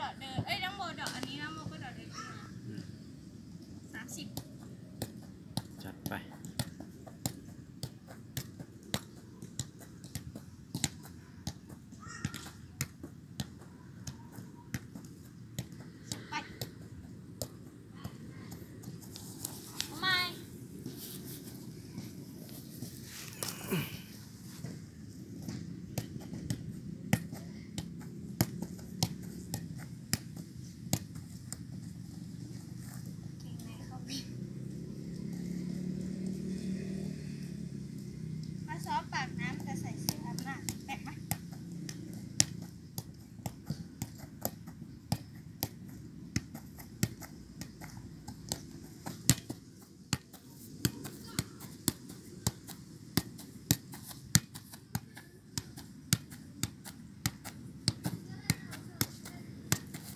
ดอเดินเอ้ยน้ำโมดอดอันนี้น้ำโมก็ดอดเดินขึ้นมา อืม สามสิบ จัดไป ไปทำไมเก่งไหนเขาบินมา ซ้อมปากน้ำจะใส่เสื้ออาบน้ำแปะมา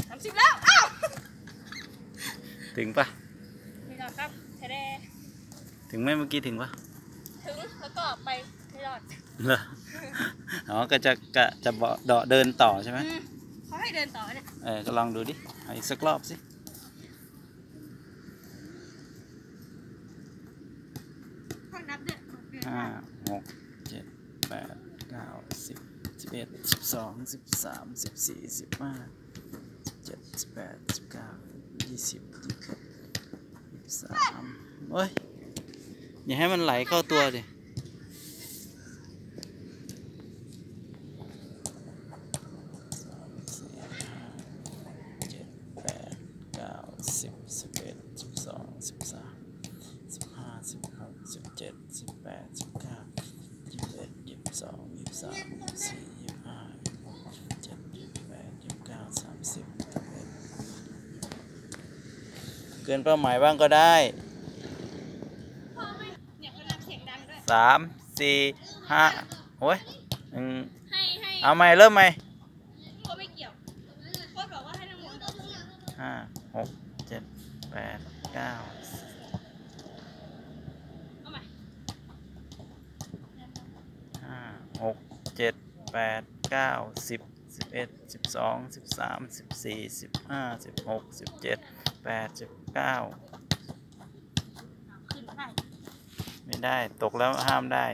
สามสิบแล้วอ้าวถึงปะไม่รอดครับแท้ถึงไหมเมื่อกี้ถึงปะถึงแล้วก็ไป ไม่รอดเหรออ๋อก็จะกะจะเบาะเดาะเดินต่อใช่ไหมอืมเขาให้เดินต่อเนี่ยเออก็ลองดูดิเอาอีกสักรอบสิเขานับเดือนเดือนห้าหกเจ็ดแปดเก้าสิบสิบเอ็ดสิบสองสิบสามสิบสี่สิบห้าสิบเจ็ดสิบแปดสิบเก้ายี่สิบยี่สิบยี่สิบสามโอ้ยอย่าให้มันไหลเข้าตัวดิสองสี่ห้าเจ็ดแปดเก้า สิบสิบเอ็ดสิบสองสิบสามสิบห้าสิบหกสิบเจ็ดสิบแปดสิบเก้ายี่สิบเอ็ดยี่สิบสองยี่สิบสามยี่สิบสี่ยี่สิบห้ายี่สิบหกยี่สิบเจ็ดยี่สิบแปดยี่สิบเก้าสามสิบสามเอ็ดเกินเป้าหมายบ้างก็ได้พ่อไม่เนี่ยเขานับเสียงดังด้วยสามสี่ห้าโอ้ยหนึ่งให้ให้เอาใหม่เริ่มใหม่เขาไม่เกี่ยวโค้ชบอกว่าให้น้ำมนต์ห้าหกเจ็ดแปดเก้าห้าหกเจ็ดแปดเก้าสิบสิบเอ็ดสิบสองสิบสามสิบสี่สิบห้าสิบหกสิบเจ็ดแปดสิบเก้าไม่ได้ตกแล้วห้ามได้